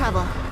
trouble.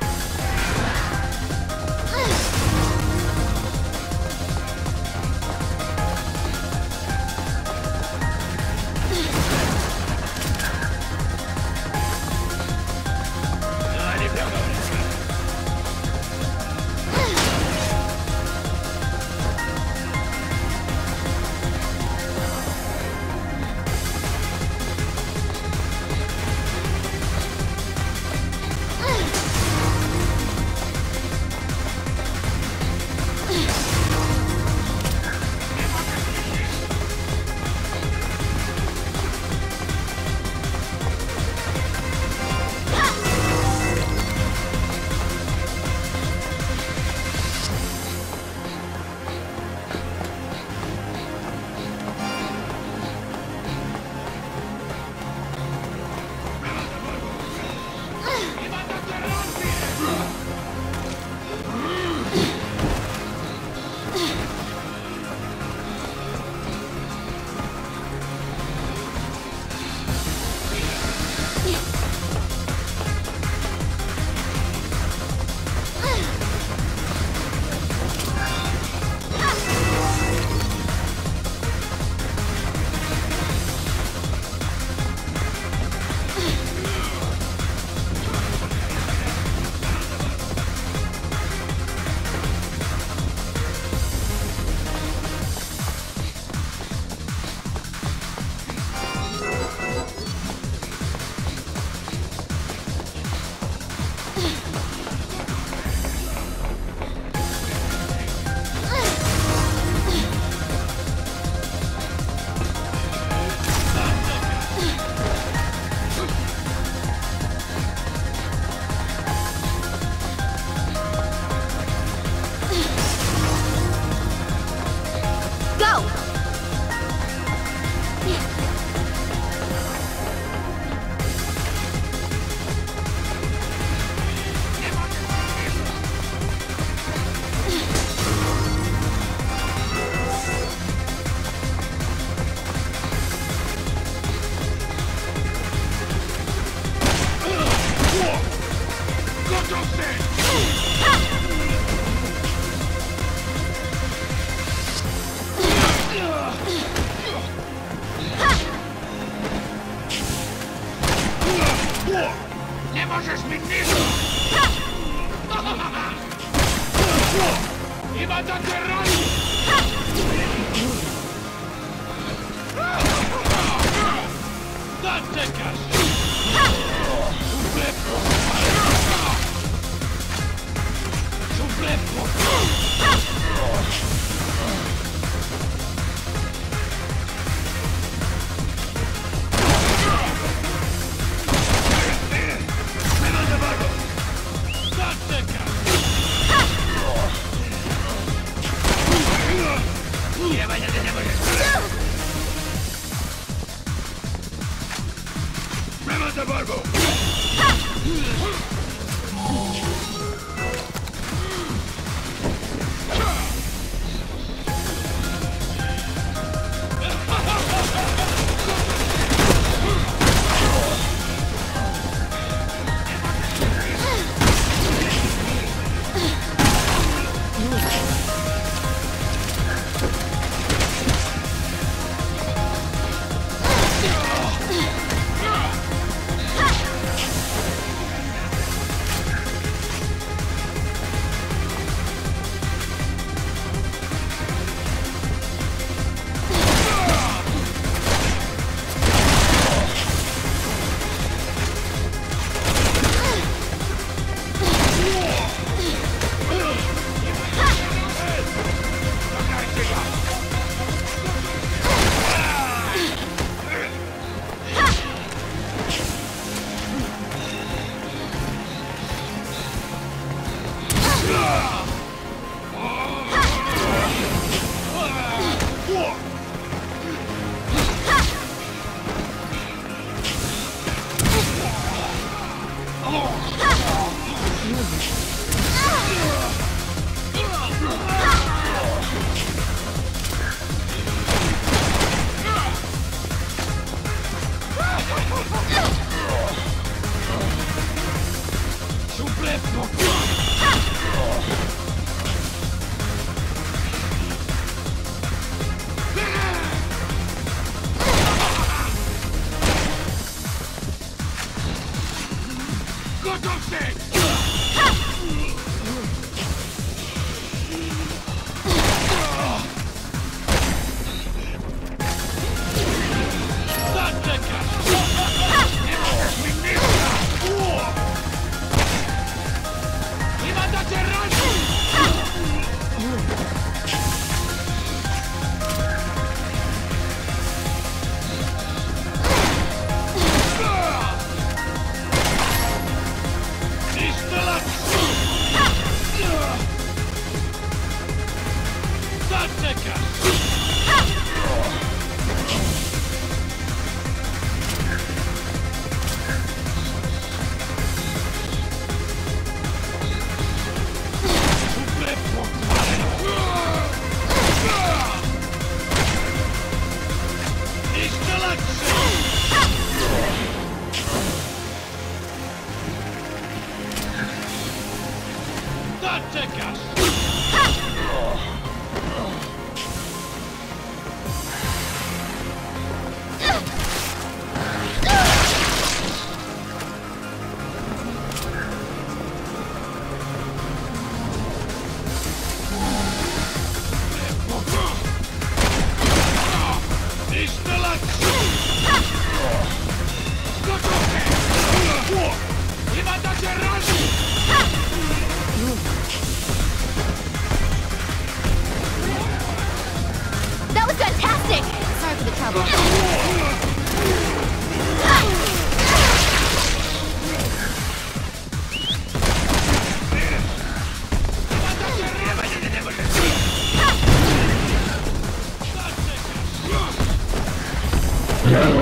Nie możesz mi nic! I ma takie roli! Zaczekasz! Szuflepko! Szuflepko!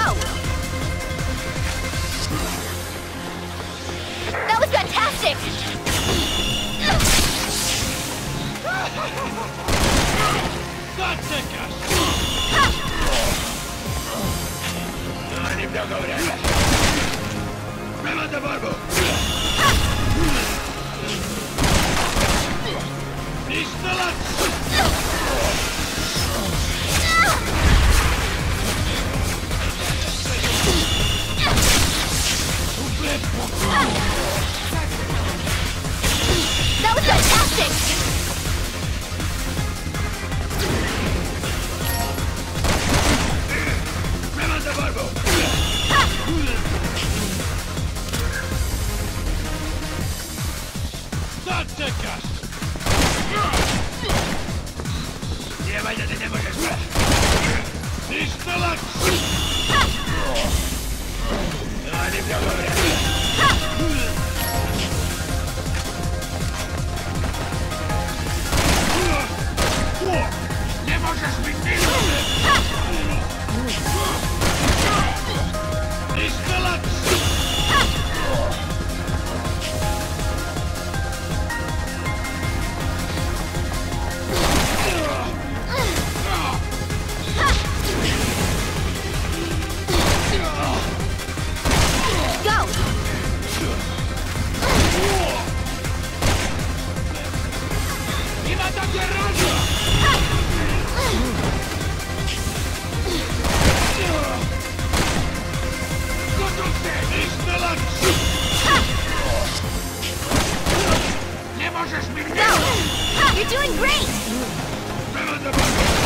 go! That was fantastic! Not Remember the barbell! You're doing great!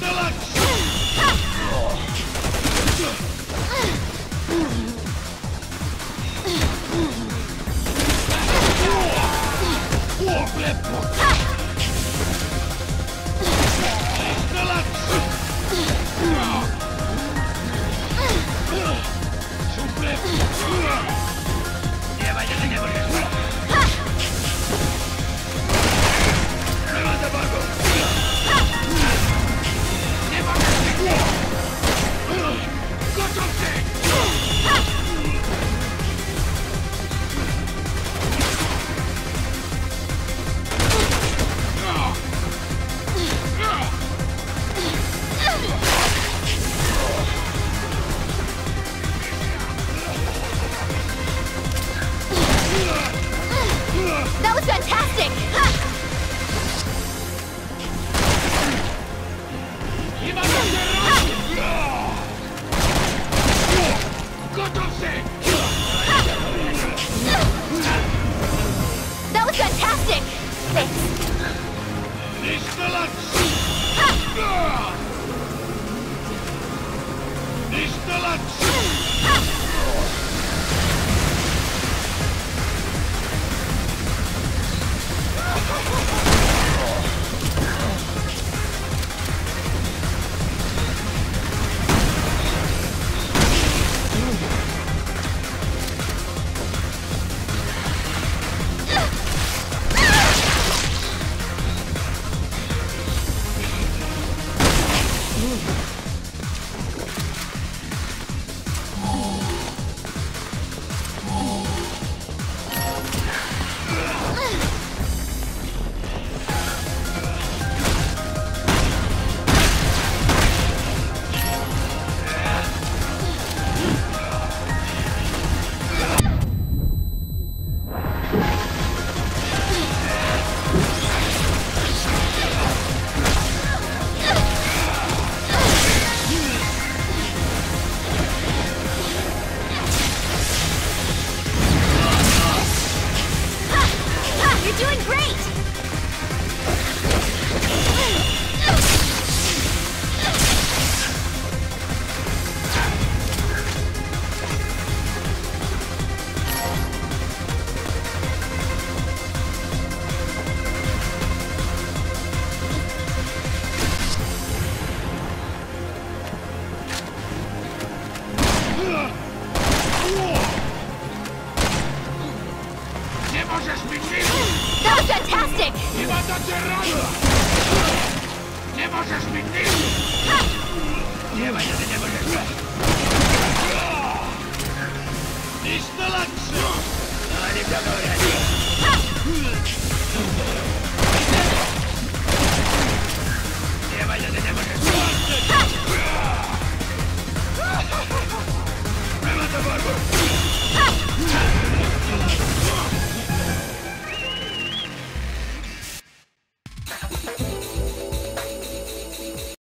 selection! Instalacja!